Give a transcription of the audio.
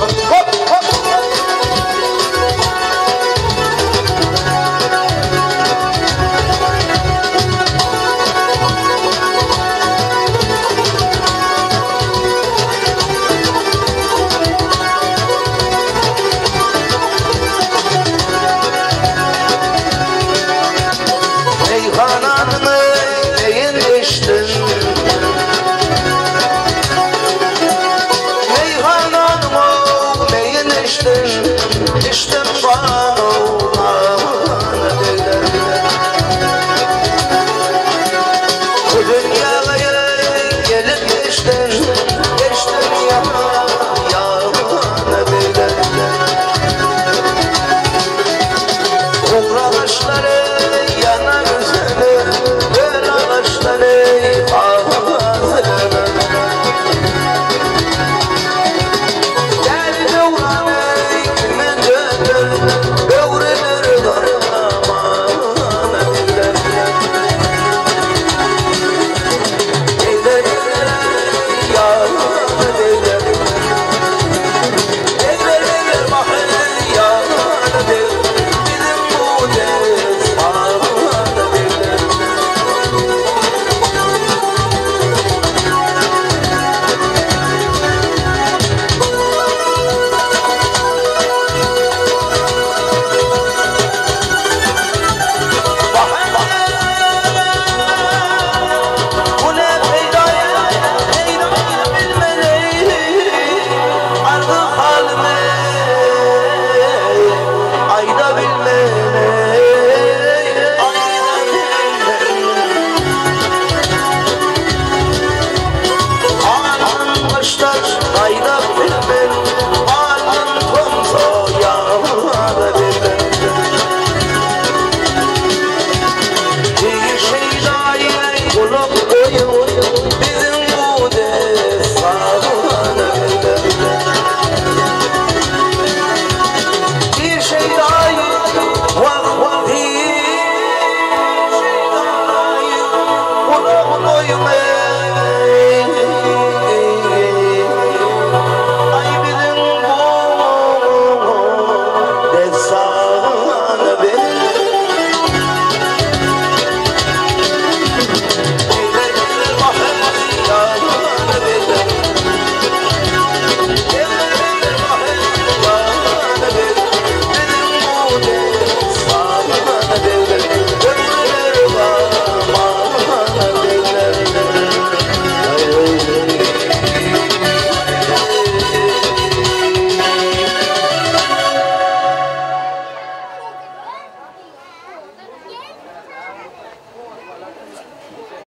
好 far. boy, you